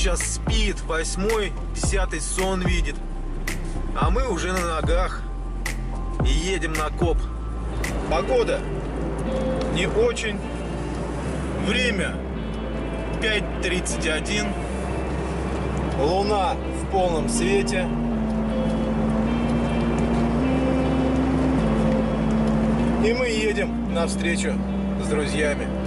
сейчас спит, восьмой, десятый сон видит. А мы уже на ногах и едем на коп. Погода не очень. Время 5.31. Луна в полном свете. И мы едем навстречу с друзьями.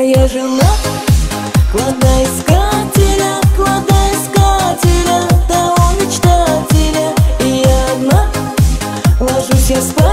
А я жена кладоискателя, кладоискателя, того мечтателя. И я одна, ложусь я спать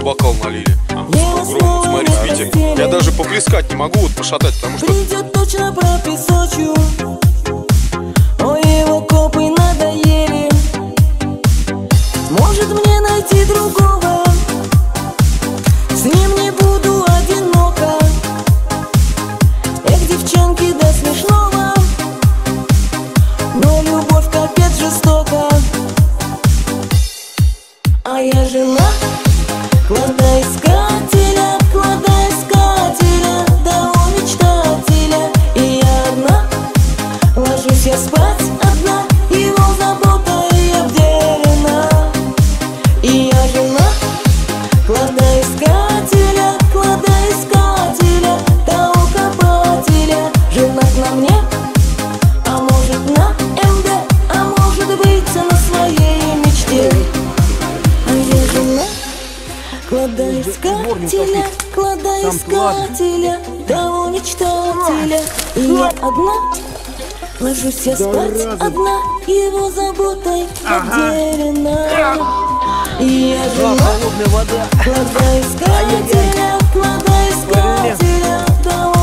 бокал налили. А, Я сколько огромный, уснула смотрите, на видите? постели. Я даже поплескать не могу, вот пошатать, потому что Придет точно прописочью Ой, его копы надоели Может мне найти другого кладоискателя, кладоискателя, того мечтателя. И я одна, ложусь я спать одна, его заботой обделена И я жена кладоискателя, кладоискателя, того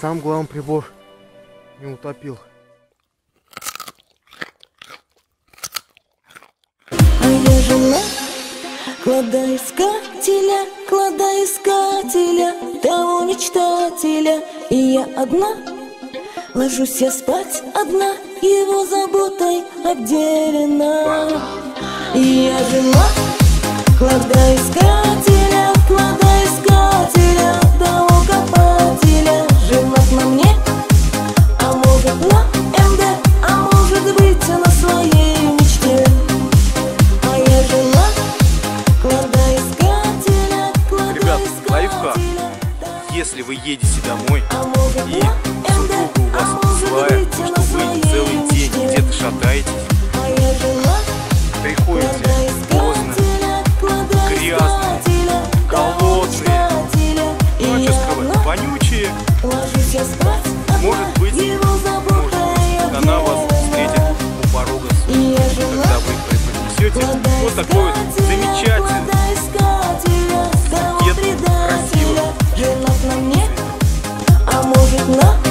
Сам главный прибор не утопил. Кладоискателя, кладоискателя Того мечтателя И я одна Ложусь я спать одна Его заботой обделена И я жена Кладоискателя, жена приходите. Поздно, грязные, голодные. Ну что скрывать, вонючие, Может быть, может она вас встретит у порога суда, когда вы преподнесете. Вот такой вот замечательный мне, а может на